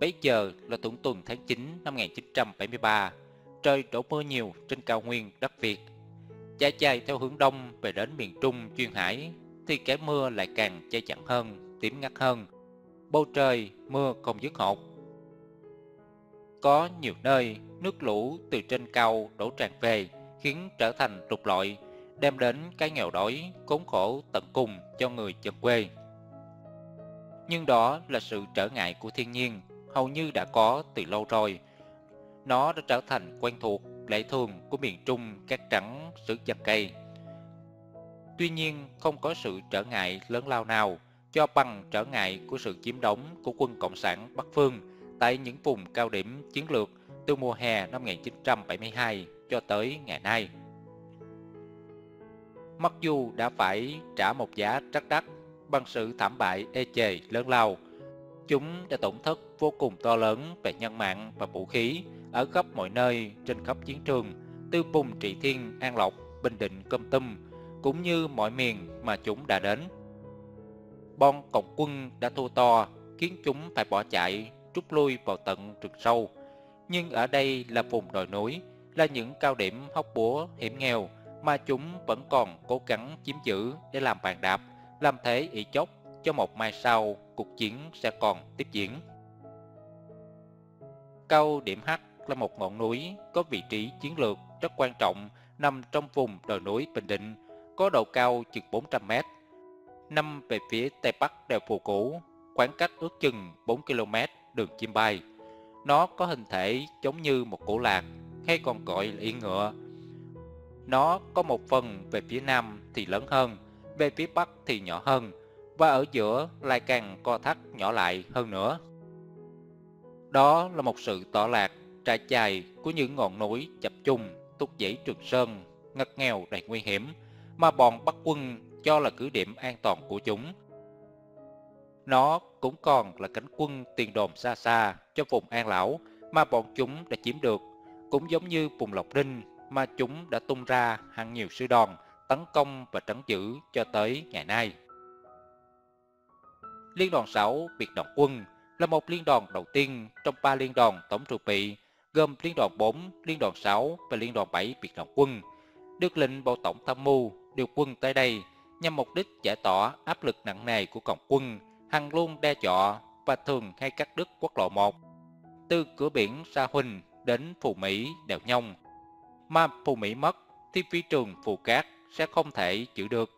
Bấy giờ là tuần tuần tháng 9 năm 1973, trời đổ mưa nhiều trên cao nguyên đất Việt. Chạy chai theo hướng đông về đến miền Trung, Duyên Hải, thì cái mưa lại càng che chặn hơn, tím ngắt hơn. Bầu trời mưa không dứt hột. Có nhiều nơi nước lũ từ trên cao đổ tràn về, khiến trở thành trục lội, đem đến cái nghèo đói, khốn khổ tận cùng cho người dân quê. Nhưng đó là sự trở ngại của thiên nhiên, hầu như đã có từ lâu rồi. Nó đã trở thành quen thuộc, lệ thường của miền Trung cát trắng xứ dân cây. Tuy nhiên, không có sự trở ngại lớn lao nào cho bằng trở ngại của sự chiếm đóng của quân Cộng sản Bắc Phương tại những vùng cao điểm chiến lược từ mùa hè năm 1972 cho tới ngày nay. Mặc dù đã phải trả một giá rất đắt bằng sự thảm bại ê chề lớn lao, chúng đã tổn thất vô cùng to lớn về nhân mạng và vũ khí ở khắp mọi nơi trên khắp chiến trường, từ vùng Trị Thiên, An Lộc, Bình Định, Công Tâm, cũng như mọi miền mà chúng đã đến. Bon cộng quân đã thua to, khiến chúng phải bỏ chạy, rút lui vào tận rừng sâu. Nhưng ở đây là vùng đồi núi, là những cao điểm hóc búa hiểm nghèo mà chúng vẫn còn cố gắng chiếm giữ để làm bàn đạp, làm thế ỷ chốc cho một mai sau cuộc chiến sẽ còn tiếp diễn. Cao điểm H là một ngọn núi có vị trí chiến lược rất quan trọng nằm trong vùng đồi núi Bình Định, có độ cao chừng 400m. Nằm về phía tây bắc đèo Phù Cũ, khoảng cách ước chừng 4 km đường chim bay. Nó có hình thể giống như một cổ lạc hay còn gọi là yên ngựa. Nó có một phần về phía nam thì lớn hơn, về phía bắc thì nhỏ hơn, và ở giữa lại càng co thắt nhỏ lại hơn nữa. Đó là một sự tỏ lạc, trải dài của những ngọn núi chập chung, túc dãy Trường Sơn, ngặt nghèo đầy nguy hiểm, mà bọn Bắc quân cho là cứ điểm an toàn của chúng. Nó cũng còn là cánh quân tiền đồn xa xa cho vùng An Lão mà bọn chúng đã chiếm được, cũng giống như vùng Lộc Đinh mà chúng đã tung ra hàng nhiều sư đoàn tấn công và trấn giữ cho tới ngày nay. Liên đoàn 6 Biệt động quân là một liên đoàn đầu tiên trong ba liên đoàn tổng trụ bị gồm liên đoàn 4, liên đoàn 6 và liên đoàn 7 Biệt động quân, được lệnh Bộ Tổng tham mưu điều quân tới đây nhằm mục đích giải tỏa áp lực nặng nề của cộng quân, hằng luôn đe dọa và thường hay cắt đứt quốc lộ 1. Từ cửa biển Sa Huynh đến Phù Mỹ Đèo Nhông, mà Phù Mỹ mất thì phi trường Phù Cát sẽ không thể chịu được.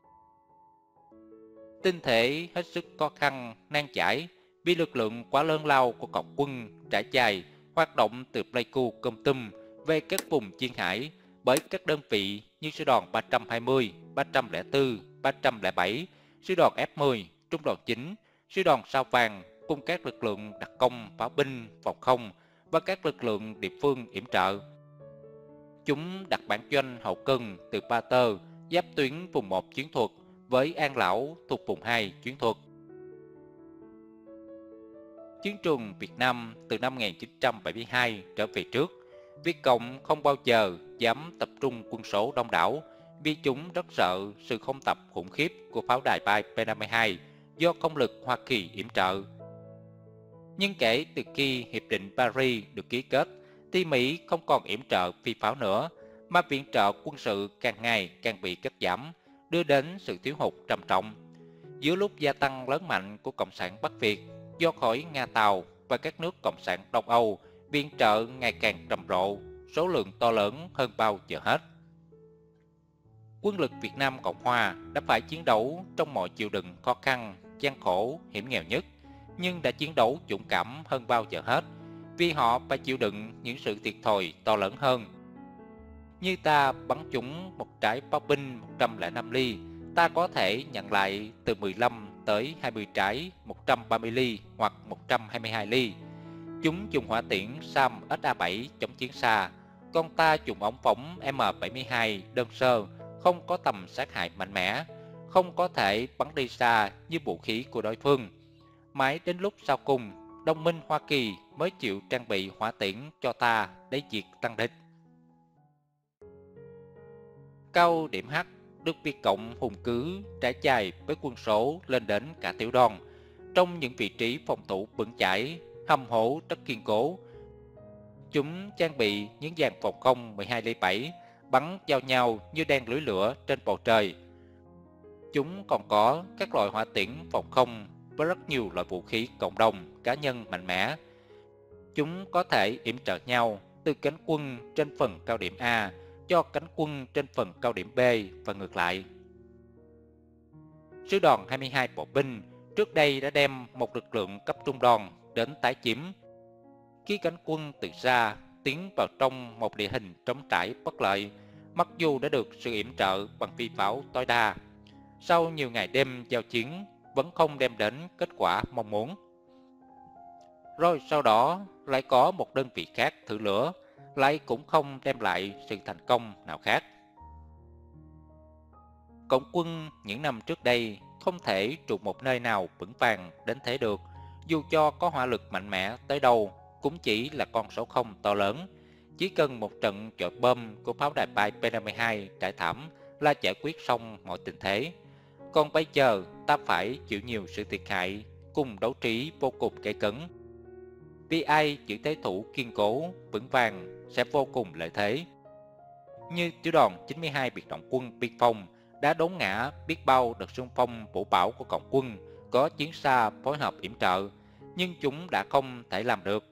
Tinh thể hết sức khó khăn, nan giải vì lực lượng quá lớn lao của cộng quân trải dài hoạt động từ Pleiku Công Tum về các vùng chiên hải bởi các đơn vị như sư đoàn 320, 304, 307, sư đoàn F10, trung đoàn 9, sư đoàn sao vàng cùng các lực lượng đặc công, pháo binh, phòng không và các lực lượng địa phương yểm trợ. Chúng đặt bản doanh hậu cần từ Ba Tơ, giáp tuyến vùng 1 chiến thuật với An Lão thuộc vùng 2 chiến thuật. Chiến trường Việt Nam từ năm 1972 trở về trước, Việt Cộng không bao giờ dám tập trung quân số đông đảo vì chúng rất sợ sự không tập khủng khiếp của pháo đài bay P-52 do công lực Hoa Kỳ yểm trợ. Nhưng kể từ khi Hiệp định Paris được ký kết, thì Mỹ không còn yểm trợ phi pháo nữa, mà viện trợ quân sự càng ngày càng bị cắt giảm, đưa đến sự thiếu hụt trầm trọng. Giữa lúc gia tăng lớn mạnh của Cộng sản Bắc Việt do khỏi Nga Tàu và các nước Cộng sản Đông Âu, viện trợ ngày càng trầm rộ, số lượng to lớn hơn bao giờ hết. Quân lực Việt Nam Cộng Hòa đã phải chiến đấu trong mọi chịu đựng khó khăn, gian khổ, hiểm nghèo nhất, nhưng đã chiến đấu dũng cảm hơn bao giờ hết, vì họ phải chịu đựng những sự thiệt thòi to lớn hơn. Như ta bắn chúng một trái pháo binh 105 ly, ta có thể nhận lại từ 15 tới 20 trái 130 ly hoặc 122 ly. Chúng dùng hỏa tiễn SAM SA-7 chống chiến xa, con ta dùng ống phóng M72 đơn sơ, không có tầm sát hại mạnh mẽ, không có thể bắn đi xa như vũ khí của đối phương. Mãi đến lúc sau cùng, đồng minh Hoa Kỳ mới chịu trang bị hỏa tiễn cho ta để diệt tăng địch. câu điểm H được Việt Cộng hùng cứ trải dài với quân số lên đến cả tiểu đoàn. Trong những vị trí phòng thủ vững chãi, hầm hổ rất kiên cố. Chúng trang bị những dàn phòng không 12 ly 7 bắn giao nhau như đang lưới lửa trên bầu trời. Chúng còn có các loại hỏa tiễn phòng không với rất nhiều loại vũ khí cộng đồng cá nhân mạnh mẽ. Chúng có thể yểm trợ nhau từ cánh quân trên phần cao điểm A cho cánh quân trên phần cao điểm B và ngược lại. Sư đoàn 22 bộ binh trước đây đã đem một lực lượng cấp trung đoàn đến tái chiếm. Khi cánh quân từ xa tiến vào trong một địa hình trống trải bất lợi, mặc dù đã được sự yểm trợ bằng phi pháo tối đa. Sau nhiều ngày đêm giao chiến, vẫn không đem đến kết quả mong muốn. Rồi sau đó lại có một đơn vị khác thử lửa, lại cũng không đem lại sự thành công nào khác. Cộng quân những năm trước đây không thể trụ một nơi nào vững vàng đến thế được, dù cho có hỏa lực mạnh mẽ tới đâu cũng chỉ là con số không to lớn. Chỉ cần một trận chọi bom của pháo đài bay P-52 trải thảm là giải quyết xong mọi tình thế. Còn bây giờ ta phải chịu nhiều sự thiệt hại cùng đấu trí vô cùng gay cấn. Vì ai giữ thế thủ kiên cố, vững vàng sẽ vô cùng lợi thế. Như tiểu đoàn 92 biệt động quân biên phong đã đốn ngã biết bao đợt xung phong vũ bảo của cộng quân có chiến xa phối hợp yểm trợ, nhưng chúng đã không thể làm được.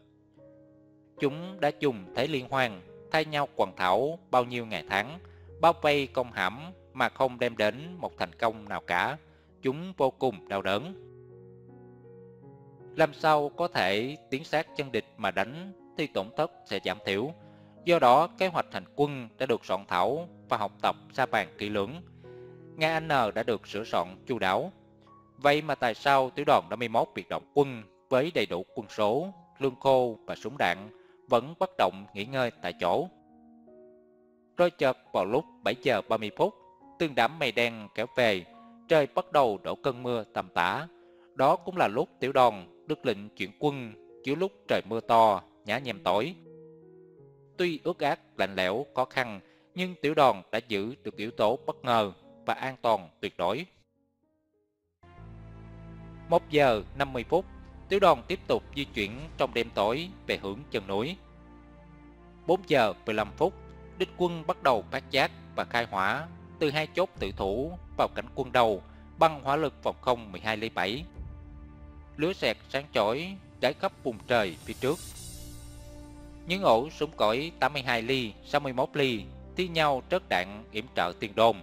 Chúng đã dùng thế liên hoàn, thay nhau quần thảo bao nhiêu ngày tháng, bao vây công hãm mà không đem đến một thành công nào cả. Chúng vô cùng đau đớn. Làm sao có thể tiến sát chân địch mà đánh thì tổn thất sẽ giảm thiểu. Do đó, kế hoạch hành quân đã được soạn thảo và học tập sa bàn kỹ lưỡng. Nga N đã được sửa soạn chu đáo. Vậy mà tại sao tiểu đoàn 51 biệt động quân với đầy đủ quân số, lương khô và súng đạn vẫn bất động nghỉ ngơi tại chỗ? Rồi chợt vào lúc 7 giờ 30 phút, tương đám mây đen kéo về, trời bắt đầu đổ cơn mưa tầm tã. Đó cũng là lúc tiểu đoàn đức lệnh chuyển quân giữa lúc trời mưa to, nhá nhem tối. Tuy ướt át, lạnh lẽo, khó khăn, nhưng tiểu đoàn đã giữ được yếu tố bất ngờ và an toàn tuyệt đối. 1 giờ 50 phút, tiểu đoàn tiếp tục di chuyển trong đêm tối về hướng chân núi. 4 giờ 15 phút, địch quân bắt đầu phát giác và khai hỏa từ hai chốt tự thủ vào cánh quân đầu bằng hỏa lực phòng không 12 ly 7. Lửa sẹt sáng chói đáy khắp vùng trời phía trước. Những ổ súng cõi 82 ly, 61 ly thi nhau trớt đạn yểm trợ tiền đồn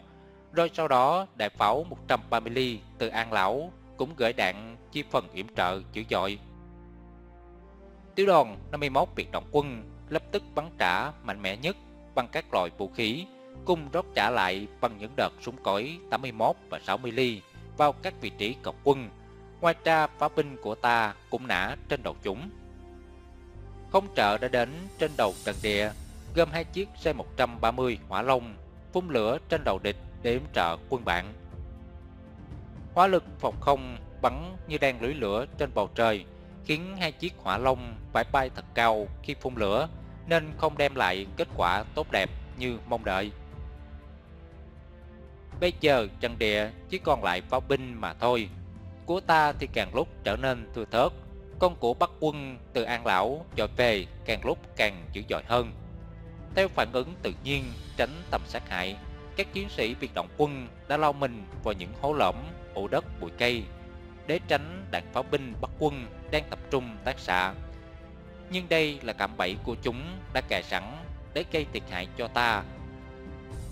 rồi sau đó đại pháo 130 ly từ An Lão cũng gửi đạn chi phần yểm trợ dữ dội. Tiểu đoàn 51 biệt động quân lập tức bắn trả mạnh mẽ nhất bằng các loại vũ khí cùng rót trả lại bằng những đợt súng cối 81 và 60 ly vào các vị trí cọc quân. Ngoài ra pháo binh của ta cũng nã trên đầu chúng. Không trợ đã đến trên đầu trần địa gồm hai chiếc C-130 hỏa long phun lửa trên đầu địch để yểm trợ quân bạn. Hỏa lực phòng không bắn như đang lưỡi lửa trên bầu trời, khiến hai chiếc hỏa long phải bay thật cao khi phun lửa, nên không đem lại kết quả tốt đẹp như mong đợi. Bây giờ trận địa chỉ còn lại pháo binh mà thôi. Của ta thì càng lúc trở nên thưa thớt, con của Bắc quân từ An Lão dội về càng lúc càng dữ dội hơn. Theo phản ứng tự nhiên tránh tầm sát hại, các chiến sĩ biệt động quân đã lao mình vào những hố lõm, ổ đất, bụi cây để tránh đạn pháo binh Bắc quân đang tập trung tác xạ. Nhưng đây là cạm bẫy của chúng đã cài sẵn để gây thiệt hại cho ta.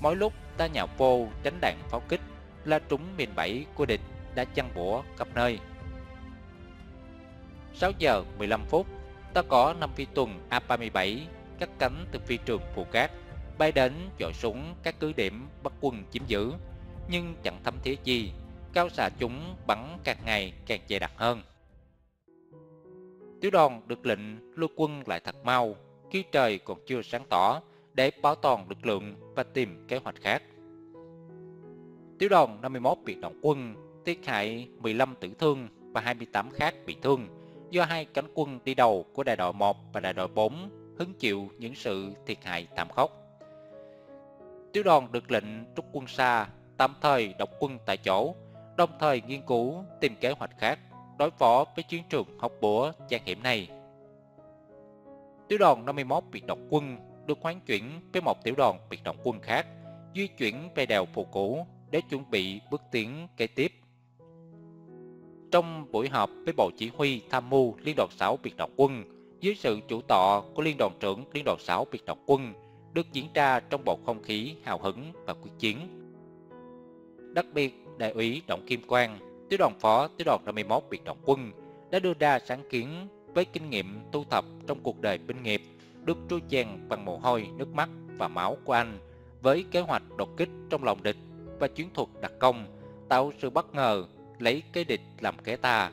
Mỗi lúc ta nhào vô tránh đạn pháo kích là trúng miền bẫy của địch đã chăn bủa khắp nơi. 6 giờ 15 phút, ta có 5 phi tuần A-37 cắt cánh từ phi trường Phù Cát bay đến dội súng các cứ điểm bắt quân chiếm giữ, nhưng chẳng thấm thế gì, cao xạ chúng bắn càng ngày càng dày đặc hơn. Tiểu đoàn được lệnh lưu quân lại thật mau khi trời còn chưa sáng tỏ để bảo toàn lực lượng và tìm kế hoạch khác. Tiểu đoàn 51 biệt động quân tiết hại 15 tử thương và 28 khác bị thương do hai cánh quân đi đầu của đại đội 1 và đại đội 4 hứng chịu những sự thiệt hại thảm khốc. Tiểu đoàn được lệnh rút quân xa, tạm thời độc quân tại chỗ, đồng thời nghiên cứu tìm kế hoạch khác đối phó với chiến trường học búa gian hiểm này. Tiểu đoàn 51 biệt động quân được hoán chuyển với một tiểu đoàn biệt động quân khác, di chuyển về đèo Phù Cũ để chuẩn bị bước tiến kế tiếp. Trong buổi họp với Bộ Chỉ huy Tham mưu Liên đoàn 6 biệt động quân, dưới sự chủ tọa của Liên đoàn trưởng Liên đoàn 6 biệt động quân, được diễn ra trong bầu không khí hào hứng và quyết chiến. Đặc biệt, Đại úy Động Kim Quang, tiểu đoàn phó tiểu đoàn 51 biệt động quân đã đưa ra sáng kiến với kinh nghiệm tu thập trong cuộc đời binh nghiệp được trôi chèn bằng mồ hôi, nước mắt và máu của anh với kế hoạch đột kích trong lòng địch và chiến thuật đặc công tạo sự bất ngờ lấy kế địch làm kế ta.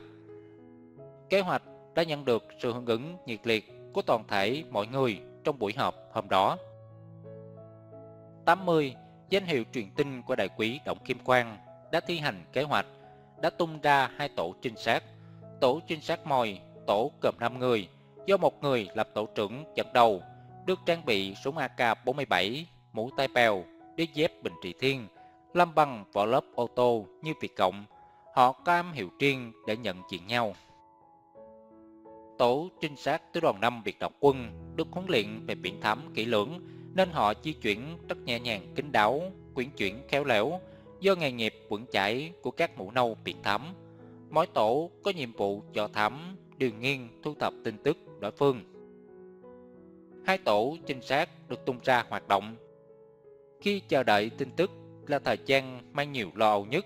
Kế hoạch đã nhận được sự hưởng ứng nhiệt liệt của toàn thể mọi người trong buổi họp hôm đó. 80. Danh hiệu truyền tin của đại quý Động Kim Quang đã thi hành kế hoạch, đã tung ra hai tổ trinh sát. Tổ trinh sát mồi, tổ gồm 5 người, do một người làm tổ trưởng dẫn đầu, được trang bị súng AK-47, mũ tay bèo, đế dép bình trị thiên, lâm bằng vỏ lớp ô tô như Việt Cộng. Họ cam hiệu riêng để nhận chuyện nhau. Tổ trinh sát tiểu đoàn 5 biệt Động quân được huấn luyện về biển thám kỹ lưỡng nên họ di chuyển rất nhẹ nhàng kín đáo, quyển chuyển khéo léo do nghề nghiệp vững chãi của các mũ nâu biệt thám. Mỗi tổ có nhiệm vụ cho thám, điều nghiên thu thập tin tức đối phương. Hai tổ trinh sát được tung ra hoạt động. Khi chờ đợi tin tức là thời gian mang nhiều lo âu nhất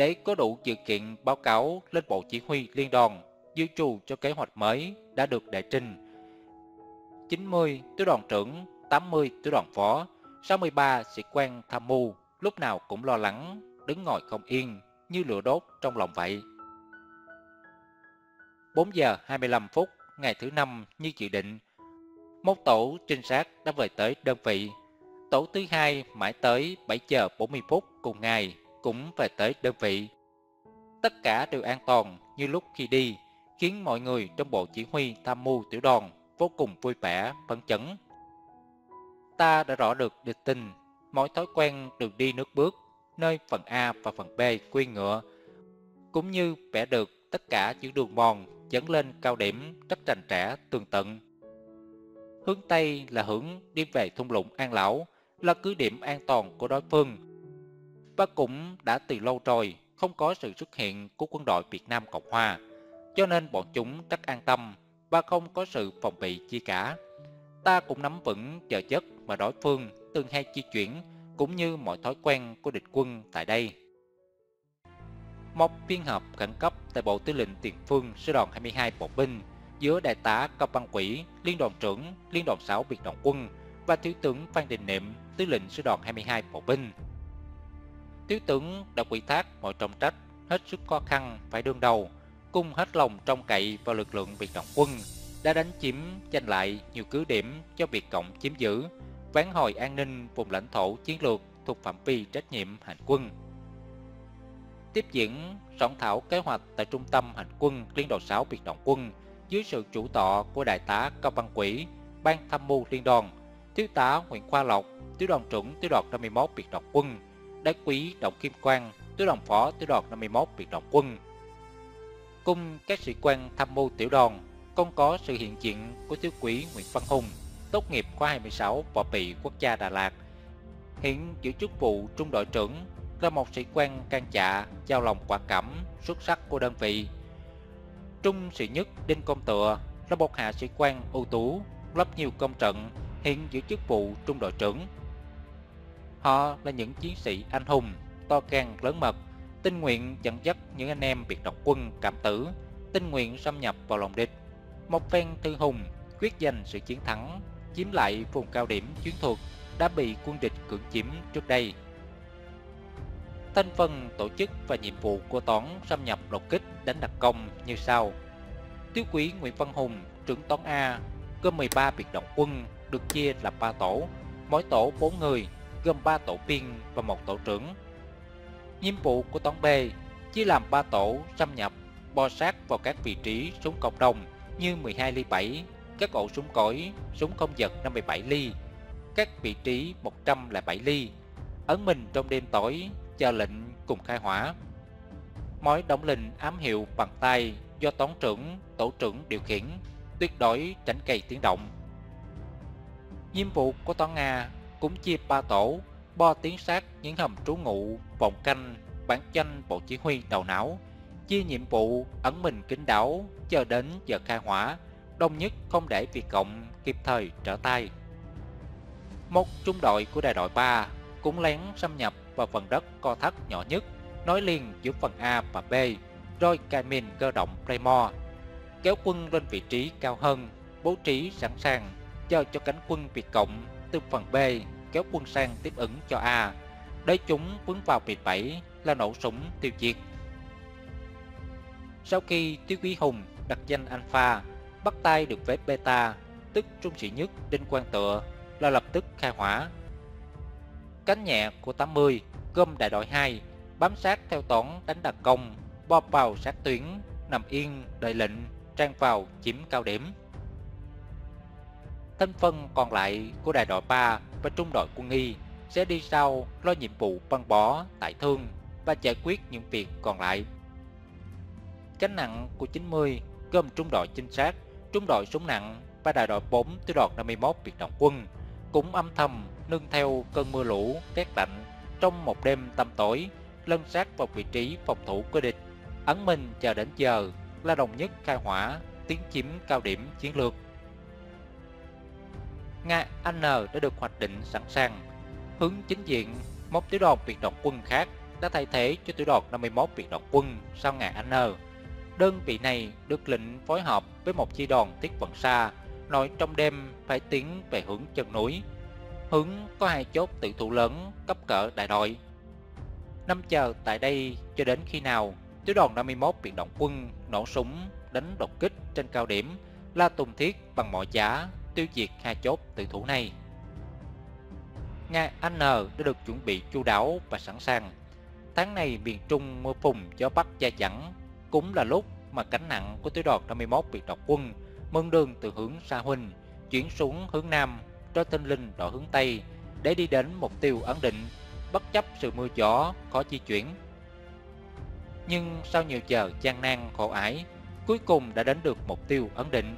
để có đủ dự kiện báo cáo lên Bộ Chỉ huy Liên đoàn dự trù cho kế hoạch mới đã được đệ trình. 90 tiểu đoàn trưởng, 80 tiểu đoàn phó, 63 sĩ quan tham mưu lúc nào cũng lo lắng, đứng ngồi không yên như lửa đốt trong lòng vậy. 4 giờ 25 phút ngày thứ năm như dự định, một tổ trinh sát đã về tới đơn vị. Tổ thứ hai mãi tới 7 giờ 40 phút cùng ngày cũng về tới đơn vị. Tất cả đều an toàn như lúc khi đi, khiến mọi người trong bộ chỉ huy tham mưu tiểu đoàn vô cùng vui vẻ, phấn chấn. Ta đã rõ được địch tình, mỗi thói quen đường đi nước bước, nơi phần A và phần B quy ngựa, cũng như vẽ được tất cả những đường mòn dẫn lên cao điểm rất rành rẽ tường tận. Hướng Tây là hướng đi về thung lũng An Lão, là cứ điểm an toàn của đối phương. Và cũng đã từ lâu rồi không có sự xuất hiện của quân đội Việt Nam Cộng Hòa, cho nên bọn chúng rất an tâm và không có sự phòng bị chi cả. Ta cũng nắm vững chờ chất mà đối phương từng hay di chuyển cũng như mọi thói quen của địch quân tại đây. Một phiên họp khẩn cấp tại Bộ Tư lệnh Tiền phương Sư đoàn 22 Bộ binh giữa Đại tá Cao Văn Quỷ, Liên đoàn trưởng Liên đoàn 6 Biệt động quân và Thiếu tướng Phan Đình Niệm, Tư lệnh Sư đoàn 22 Bộ binh. Tiếu tướng đã quy thác mọi trọng trách hết sức khó khăn phải đương đầu, cung hết lòng trông cậy vào lực lượng Biệt động quân đã đánh chiếm giành lại nhiều cứ điểm cho Việt Cộng chiếm giữ, ván hồi an ninh vùng lãnh thổ chiến lược thuộc phạm vi trách nhiệm hành quân. Tiếp diễn soạn thảo kế hoạch tại Trung tâm Hành quân Liên đoàn 6 Biệt động quân dưới sự chủ tọa của Đại tá Cao Văn Quỷ, Ban Tham mưu Liên đoàn, Thiếu tá Nguyễn Khoa Lộc, Tiểu đoàn trưởng Tiểu đoàn 51 Biệt động quân, Đại quý đồng Kim Quang, Tiểu đoàn phó Tiểu đoàn 51 Biệt động quân. Cùng các sĩ quan tham mưu tiểu đoàn còn có sự hiện diện của thiếu quý Nguyễn Văn Hùng, tốt nghiệp khóa 26 võ bị quốc gia Đà Lạt. Hiện giữ chức vụ trung đội trưởng là một sĩ quan can chạ, giao lòng quả cảm, xuất sắc của đơn vị. Trung sĩ nhất Đinh Công Tựa là một hạ sĩ quan ưu tú, lấp nhiều công trận, hiện giữ chức vụ trung đội trưởng. Họ là những chiến sĩ anh hùng, to gan lớn mật, tinh nguyện dẫn dắt những anh em biệt độc quân cảm tử, tinh nguyện xâm nhập vào lòng địch một phen thư hùng quyết giành sự chiến thắng, chiếm lại vùng cao điểm chiến thuật đã bị quân địch cưỡng chiếm trước đây. Thành phần tổ chức và nhiệm vụ của toán xâm nhập đột kích đánh đặc công như sau. Tiếu quý Nguyễn Văn Hùng, trưởng toán A, gồm 13 biệt động quân được chia làm 3 tổ, mỗi tổ 4 người, gồm 3 tổ viên và một tổ trưởng. Nhiệm vụ của toán B chia làm 3 tổ xâm nhập, bò sát vào các vị trí súng cộng đồng như 12 ly 7, các ổ súng cối, súng không giật 57 ly, các vị trí 107 ly, ấn mình trong đêm tối, chờ lệnh cùng khai hỏa. Mỗi động lệnh ám hiệu bằng tay do toán trưởng, tổ trưởng điều khiển, tuyệt đối tránh gây tiếng động. Nhiệm vụ của toán Nga cũng chia ba tổ, bo tiến sát những hầm trú ngụ, vòng canh, bản tranh bộ chỉ huy đầu não, chia nhiệm vụ ẩn mình kín đảo, chờ đến giờ khai hỏa, đông nhất không để Việt Cộng kịp thời trở tay. Một trung đội của đại đội 3 cũng lén xâm nhập vào phần đất co thắt nhỏ nhất, nối liền giữa phần A và B, rồi cài mìn cơ động Playmore, kéo quân lên vị trí cao hơn, bố trí sẵn sàng, chờ cho cánh quân Việt Cộng từ phần B kéo quân sang tiếp ứng cho A, để chúng vướng vào bị bẫy là nổ súng tiêu diệt. Sau khi Tiêu Quý Hùng đặt danh Alpha, bắt tay được với Beta, tức trung sĩ nhất Đinh Quang Tựa, là lập tức khai hỏa. Cánh nhẹ của 80 gom đại đội 2 bám sát theo toán đánh đặc công, bò vào sát tuyến, nằm yên đợi lệnh, trang vào chiếm cao điểm. Thanh phân còn lại của đại đội 3 và trung đội quân y sẽ đi sau lo nhiệm vụ băng bó, tại thương và giải quyết những việc còn lại. Cánh nặng của 90 gồm trung đội trinh sát, trung đội súng nặng và đại đội 4 tiểu đoàn 51 biệt Động quân cũng âm thầm nương theo cơn mưa lũ rét lạnh trong một đêm tăm tối lân sát vào vị trí phòng thủ của địch ấn mình chờ đến giờ là đồng nhất khai hỏa tiến chiếm cao điểm chiến lược nga anh đã được hoạch định sẵn sàng hướng chính diện một tiểu đoàn biệt Động quân khác đã thay thế cho tiểu đoàn 51 biệt Động quân sau ngày N. Đơn vị này được lệnh phối hợp với một chi đoàn tiết vận xa, nội trong đêm phải tiến về hướng chân núi. Hướng có hai chốt tự thủ lớn cấp cỡ đại đội. Năm chờ tại đây cho đến khi nào tiểu đoàn 51 biệt Động quân nổ súng đánh đột kích trên cao điểm là tùng thiết bằng mọi giá tiêu diệt hai chốt tự thủ này. Nga N đã được chuẩn bị chu đáo và sẵn sàng. Tháng này miền Trung mưa phùn gió bắc gia chẳng, cũng là lúc mà cánh nặng của tiểu đoàn 51 bị Độc quân mương đường từ hướng Sa Huynh chuyển xuống hướng Nam cho tinh linh đổi hướng Tây để đi đến mục tiêu ấn định, bất chấp sự mưa gió khó di chuyển. Nhưng sau nhiều giờ gian nan khổ ải, cuối cùng đã đến được mục tiêu ấn định.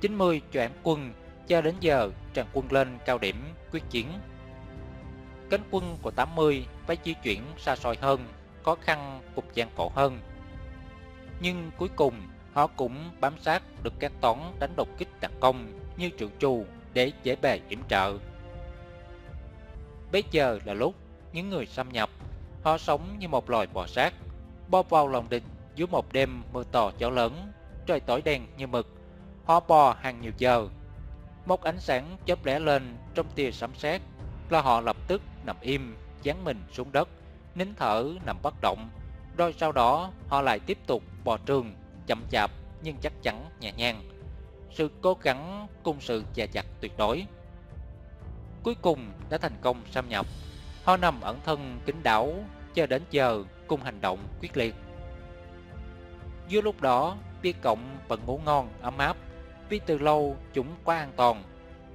90 choảng quân cho đến giờ tràn quân lên cao điểm quyết chiến. Cánh quân của 80 phải di chuyển xa xôi hơn, khó khăn cục gian khổ hơn. Nhưng cuối cùng họ cũng bám sát được các toán đánh đột kích đặc công như trượng trù để dễ bề yểm trợ. Bây giờ là lúc những người xâm nhập, họ sống như một loài bò sát, bò vào lòng địch dưới một đêm mưa to gió lớn, trời tối đen như mực. Họ bò hàng nhiều giờ một ánh sáng chớp lẻ lên trong tia sấm sét là họ lập tức nằm im, dán mình xuống đất, nín thở nằm bất động. Rồi sau đó họ lại tiếp tục bò trường, chậm chạp nhưng chắc chắn nhẹ nhàng. Sự cố gắng cùng sự dè dặt tuyệt đối. Cuối cùng đã thành công xâm nhập. Họ nằm ẩn thân kính đảo, chờ đến giờ cùng hành động quyết liệt. Dưới lúc đó, bia cộng vẫn ngủ ngon, ấm áp vì từ lâu chúng quá an toàn.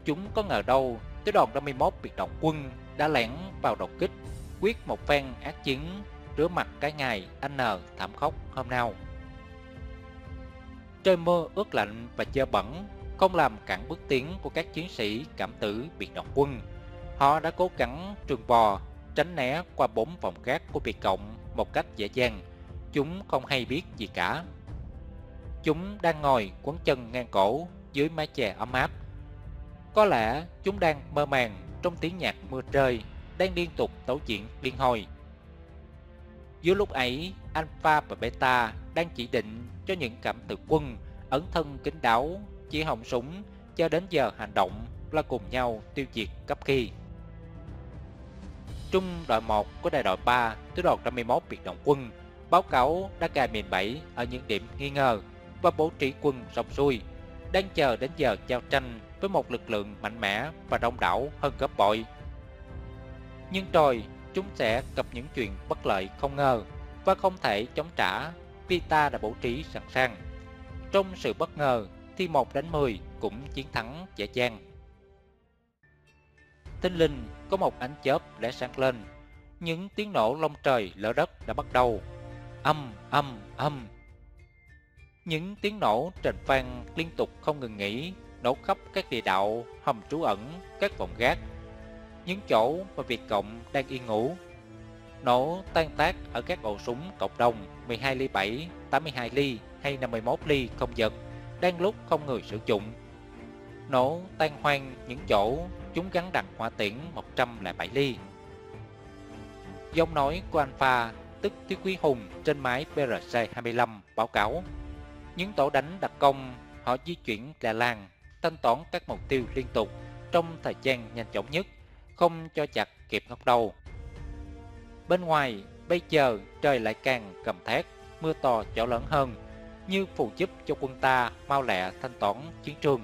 Chúng có ngờ đâu tới đoàn 51 biệt động quân đã lẻn vào đột kích, quyết một phen ác chiến rửa mặt cái ngày anh N thảm khốc hôm nào. Trời mưa ướt lạnh và dơ bẩn không làm cản bước tiến của các chiến sĩ cảm tử biệt động quân. Họ đã cố gắng trường bò, tránh né qua bốn vòng gác của biệt cộng một cách dễ dàng. Chúng không hay biết gì cả. Chúng đang ngồi quấn chân ngang cổ dưới mái chè ấm áp. Có lẽ chúng đang mơ màng trong tiếng nhạc mưa rơi, đang liên tục tấu chuyện liên hồi. Giữa lúc ấy, Alpha và Beta đang chỉ định cho những cảm tử quân ẩn thân kính đáo, chỉ hồng súng cho đến giờ hành động là cùng nhau tiêu diệt cấp khi. Trung đội 1 của đại đội 3, tiểu đoàn 51 biệt Động quân báo cáo đã cài miền 7 ở những điểm nghi ngờ và bố trí quân rộng xuôi, đang chờ đến giờ giao tranh với một lực lượng mạnh mẽ và đông đảo hơn gấp bội. Nhưng rồi, chúng sẽ gặp những chuyện bất lợi không ngờ và không thể chống trả vì ta đã bố trí sẵn sàng. Trong sự bất ngờ thì 1 đến 10 cũng chiến thắng dễ dàng. Tinh linh có một ánh chớp lẻ sáng lên, những tiếng nổ lông trời lỡ đất đã bắt đầu. Âm, âm, âm những tiếng nổ trên vang liên tục không ngừng nghỉ, nổ khắp các địa đạo, hầm trú ẩn, các vòng gác. Những chỗ mà Việt Cộng đang yên ngủ. Nổ tan tác ở các ổ súng cộng đồng 12 ly 7, 82 ly hay 51 ly không giật, đang lúc không người sử dụng. Nổ tan hoang những chỗ chúng gắn đặt hỏa tiễn 107 ly. Giọng nói của Alpha, tức Thiếu Quý Hùng trên máy BRC-25 báo cáo. Những tổ đánh đặc công họ di chuyển là làng, thanh toán các mục tiêu liên tục trong thời gian nhanh chóng nhất, không cho chặt kịp ngóc đầu. Bên ngoài, bây giờ trời lại càng cầm thét, mưa to chỗ lớn hơn, như phụ giúp cho quân ta mau lẹ thanh toán chiến trường.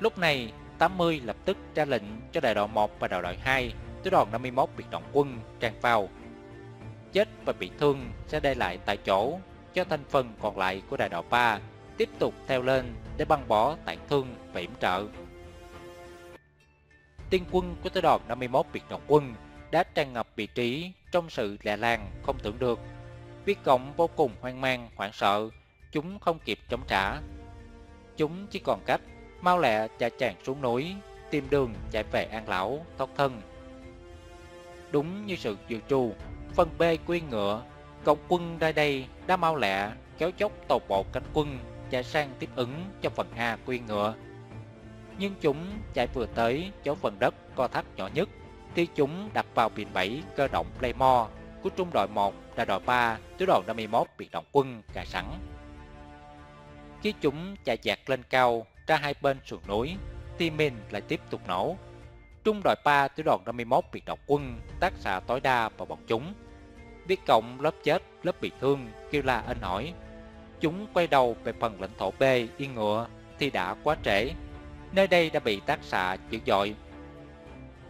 Lúc này, 80 lập tức ra lệnh cho đại đội 1 và đại đội 2 tiểu đoàn 51 biệt động quân tràn vào. Chết và bị thương sẽ để lại tại chỗ cho thành phần còn lại của đại đạo pa tiếp tục theo lên để băng bỏ tản thương và yểm trợ. Tiên quân của tới đoàn 51 biệt động quân đã tràn ngập vị trí trong sự lạ làng không tưởng được. Viết Cộng vô cùng hoang mang, hoảng sợ, chúng không kịp chống trả. Chúng chỉ còn cách mau lẹ chạy tràn xuống núi, tìm đường chạy về An Lão, thoát thân. Đúng như sự dự trù, phần B quyên ngựa, cộng quân ra đây đã mau lẹ kéo chốc tàu bộ cánh quân chạy sang tiếp ứng cho phần A quyên ngựa. Nhưng chúng chạy vừa tới chỗ phần đất co thắt nhỏ nhất thì chúng đập vào biển bẫy cơ động Playmore của trung đội 1, đại đội 3, tiểu đoàn 51 biệt động quân cài sẵn. Khi chúng chạy dạt lên cao ra hai bên sườn núi, thì mình lại tiếp tục nổ. Trung đội 3 tiểu đoàn 51 biệt động quân tác xạ tối đa vào bọn chúng. Biết cộng lớp chết, lớp bị thương, kêu la ân hỏi. Chúng quay đầu về phần lãnh thổ B yên ngựa thì đã quá trễ. Nơi đây đã bị tác xạ dữ dội.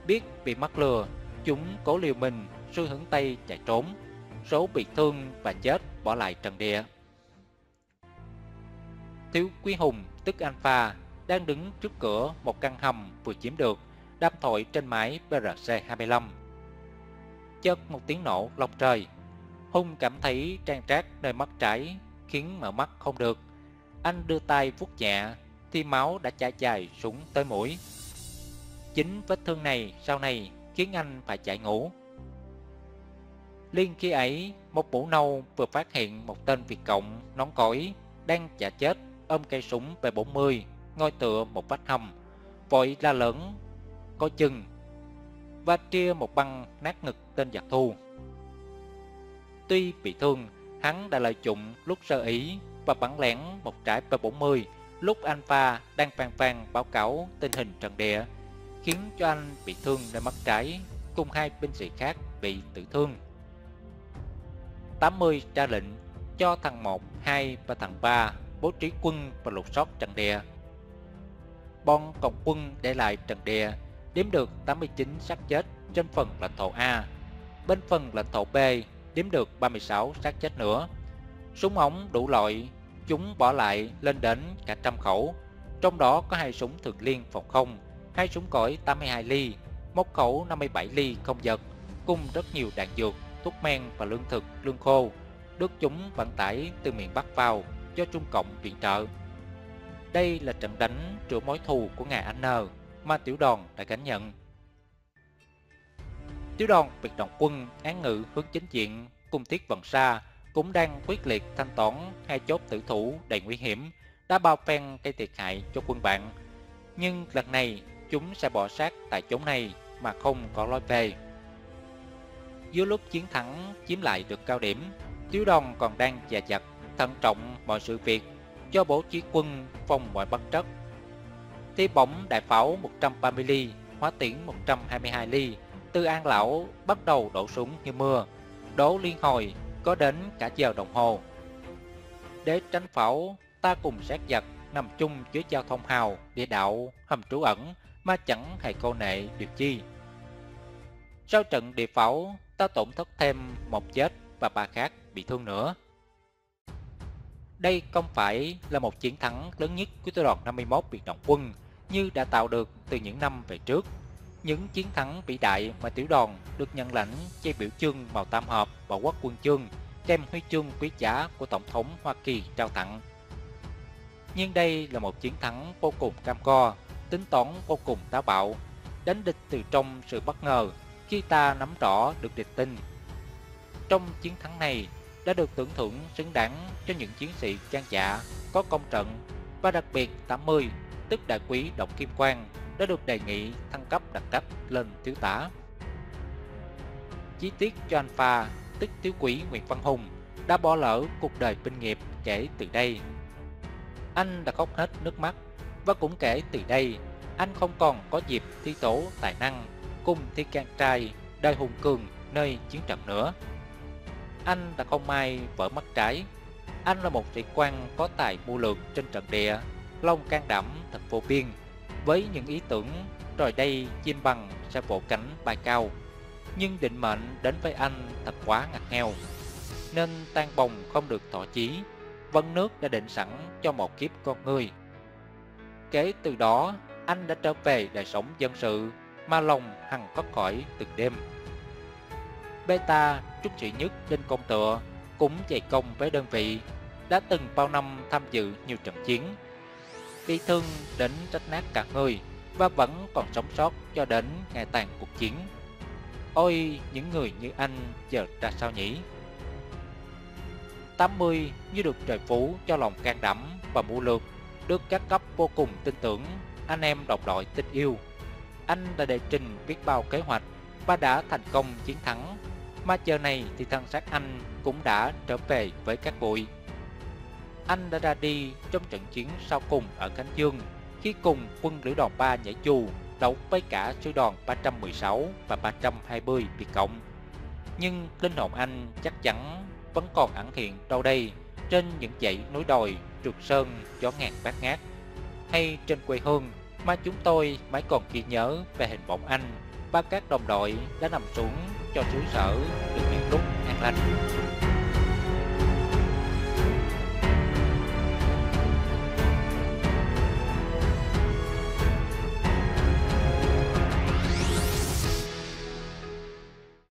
Biết bị mắc lừa, chúng cố liều mình xuôi hướng Tây chạy trốn. Số bị thương và chết bỏ lại trần địa. Thiếu Quý Hùng tức Alpha đang đứng trước cửa một căn hầm vừa chiếm được, đam thổi trên máy BRC-25. Chợt một tiếng nổ lọc trời. Hùng cảm thấy trang trát nơi mắt trái khiến mở mắt không được. Anh đưa tay vuốt nhẹ thì máu đã chảy dài xuống tới mũi. Chính vết thương này sau này khiến anh phải chạy ngủ. Liên khi ấy, một mũ nâu vừa phát hiện một tên Việt Cộng nón cối đang chả chết ôm cây súng P40 ngồi tựa một vách hầm, vội la lớn, có chừng, và chia một băng nát ngực tên giặc thù. Tuy bị thương, hắn đã lợi dụng lúc sơ ý và bắn lén một trái P40 lúc Alpha đang phàn phàn báo cáo tình hình trận địa, khiến cho anh bị thương nơi mắt trái, cùng hai binh sĩ khác bị tử thương. 80 ra lệnh cho thằng 1, 2 và thằng 3 bố trí quân và lục soát trận địa. Bon cộng quân để lại trận địa, đếm được 89 xác chết trên phần lãnh thổ A. Bên phần lãnh thổ B, đếm được 36 xác chết nữa. Súng ống đủ loại, chúng bỏ lại lên đến cả trăm khẩu. Trong đó có hai súng thường liên phòng không, hai súng cối 82 ly, một khẩu 57 ly không giật, cùng rất nhiều đạn dược, thuốc men và lương thực, lương khô, được chúng vận tải từ miền Bắc vào cho Trung Cộng viện trợ. Đây là trận đánh rửa mối thù của ngài Anh N mà tiểu đoàn đã gánh nhận. Tiểu đoàn biệt động quân án ngự hướng chính diện cùng Tiết Vận Sa cũng đang quyết liệt thanh toán hai chốt tử thủ đầy nguy hiểm đã bao phen gây thiệt hại cho quân bạn. Nhưng lần này chúng sẽ bỏ sát tại chỗ này mà không có lối về. Giữa lúc chiến thắng chiếm lại được cao điểm, tiểu đoàn còn đang dè dặt thận trọng mọi sự việc cho bố trí quân phòng mọi bất trắc. Tí bóng đại pháo 130 ly, hóa tiễn 122 ly, Tư an lão bắt đầu đổ súng như mưa, đổ liên hồi có đến cả giờ đồng hồ. Để tránh pháo, ta cùng sát giặc nằm chung dưới giao thông hào, địa đạo, hầm trú ẩn mà chẳng hề cô nệ điều chi. Sau trận địa pháo, ta tổn thất thêm một chết và ba khác bị thương nữa. Đây không phải là một chiến thắng lớn nhất của tiểu đoàn 51 biệt động quân như đã tạo được từ những năm về trước. Những chiến thắng vĩ đại mà tiểu đoàn được nhận lãnh dây biểu chương màu tam hợp và quốc quân chương kèm huy chương quý giá của Tổng thống Hoa Kỳ trao tặng. Nhưng đây là một chiến thắng vô cùng cam go, tính toán vô cùng táo bạo, đánh địch từ trong sự bất ngờ khi ta nắm rõ được địch tin. Trong chiến thắng này đã được tưởng thưởng xứng đáng cho những chiến sĩ trang dạ có công trận và đặc biệt 80 tức đại quý Động Kim Quang đã được đề nghị thăng cấp đặc cấp lên thiếu tá. Chi tiết cho Alpha tức thiếu quỷ Nguyễn Văn Hùng đã bỏ lỡ cuộc đời binh nghiệp kể từ đây. Anh đã khóc hết nước mắt và cũng kể từ đây anh không còn có dịp thi tố tài năng cùng thi can trai đời hùng cường nơi chiến trận nữa. Anh đã không may vỡ mắt trái. Anh là một sĩ quan có tài mưu lược trên trận địa, lòng can đảm thật vô biên, với những ý tưởng rồi đây chim bằng sẽ vỗ cánh bay cao. Nhưng định mệnh đến với anh thật quá ngặt nghèo, nên tan bồng không được thọ chí, vân nước đã định sẵn cho một kiếp con người. Kể từ đó, anh đã trở về đời sống dân sự mà lòng hằng có khỏi từng đêm. Beta, trúc sĩ nhất Đinh Công Tựa cũng dày công với đơn vị, đã từng bao năm tham dự nhiều trận chiến. Bị thương đến rách nát cả người và vẫn còn sống sót cho đến ngày tàn cuộc chiến. Ôi, những người như anh giờ ra sao nhỉ? 80 như được trời phú cho lòng can đảm và mưu lược, được các cấp vô cùng tin tưởng, anh em đồng đội tình yêu. Anh đã đệ trình biết bao kế hoạch và đã thành công chiến thắng mà giờ này thì thân xác anh cũng đã trở về với các bụi. Anh đã ra đi trong trận chiến sau cùng ở Khánh Dương khi cùng quân lữ đoàn 3 nhảy dù đấu với cả sư đoàn 316 và 320 Việt Cộng. Nhưng linh hồn anh chắc chắn vẫn còn ẩn hiện đâu đây trên những dãy núi đồi, trượt sơn, gió ngàn bát ngát hay trên quê hương mà chúng tôi mãi còn ghi nhớ về hình bóng anh và các đồng đội đã nằm xuống cho xứ sở được những lúc an lành.